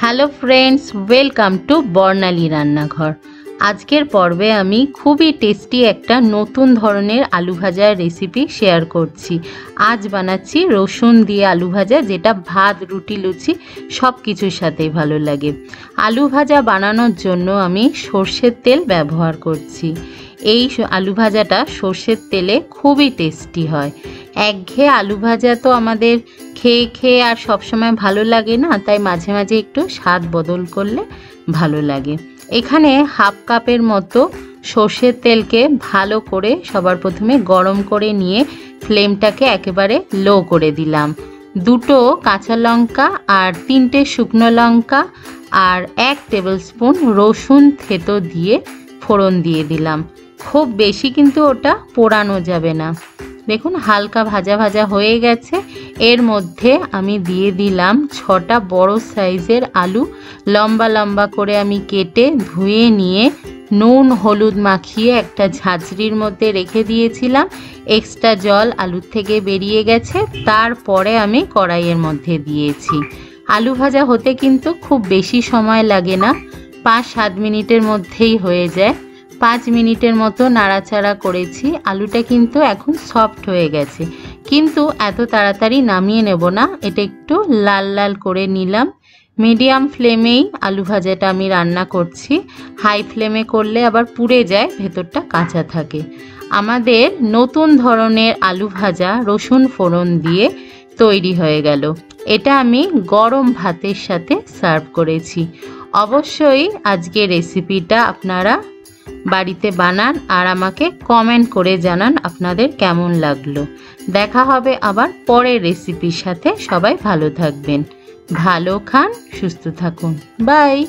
hello friends welcome to Barnali Rannaghar আজকের পর্বে আমি খুবই টেস্টি একটা নতুন ধরনের আলু ভাজার রেসিপি শেয়ার করছি। আজ বানাচ্ছি রসুন দিয়ে আলু ভাজা, যেটা ভাত, রুটি, লুচি সব কিছুর সাথেই ভালো লাগে। আলু ভাজা বানানোর জন্য আমি সর্ষের তেল ব্যবহার করছি। এই আলু ভাজাটা সর্ষের তেলে খুবই টেস্টি হয়। একঘেয়ে আলু ভাজা তো আমাদের খেয়ে খেয়ে আর সবসময় ভালো লাগে না, তাই মাঝে মাঝে একটু স্বাদ বদল করলে ভালো লাগে। এখানে হাফ কাপের মতো সর্ষের তেলকে ভালো করে সবার প্রথমে গরম করে নিয়ে ফ্লেমটাকে একেবারে লো করে দিলাম। দুটো কাঁচা লঙ্কা আর তিনটে শুকনো লঙ্কা আর এক টেবিল স্পুন রসুন থেতো দিয়ে ফোড়ন দিয়ে দিলাম। খুব বেশি কিন্তু ওটা পোড়ানো যাবে না। দেখুন, হালকা ভাজা ভাজা হয়ে গেছে। এর মধ্যে আমি দিয়ে দিলাম ছটা বড় সাইজের আলু। লম্বা লম্বা করে আমি কেটে ধুয়ে নিয়ে নুন, হলুদ মাখিয়ে একটা ঝাঁঝরির মধ্যে রেখে দিয়েছিলাম। এক্সট্রা জল আলুর থেকে বেরিয়ে গেছে। তারপরে আমি কড়াইয়ের মধ্যে দিয়েছি। আলু ভাজা হতে কিন্তু খুব বেশি সময় লাগে না। পাঁচ সাত মিনিটের মধ্যেই হয়ে যায়। পাঁচ মিনিটের মতো নাড়াচাড়া করেছি। আলুটা কিন্তু এখন সফট হয়ে গেছে। কিন্তু এত তাড়াতাড়ি নামিয়ে নেব না। এটা একটু লাল লাল করে নিলাম। মিডিয়াম ফ্লেমেই আলু ভাজাটা আমি রান্না করছি। হাই ফ্লেমে করলে আবার পুড়ে যায়, ভেতরটা কাঁচা থাকে। আমাদের নতুন ধরনের আলু ভাজা রসুন ফোড়ন দিয়ে তৈরি হয়ে গেল। এটা আমি গরম ভাতের সাথে সার্ভ করেছি। অবশ্যই আজকে রেসিপিটা আপনারা বাড়িতে বানান আর আমাকে কমেন্ট করে জানান আপনাদের কেমন লাগল। দেখা হবে আবার পরের রেসিপির সাথে। সবাই ভালো থাকবেন। ভালো খান, সুস্থ থাকুন। বাই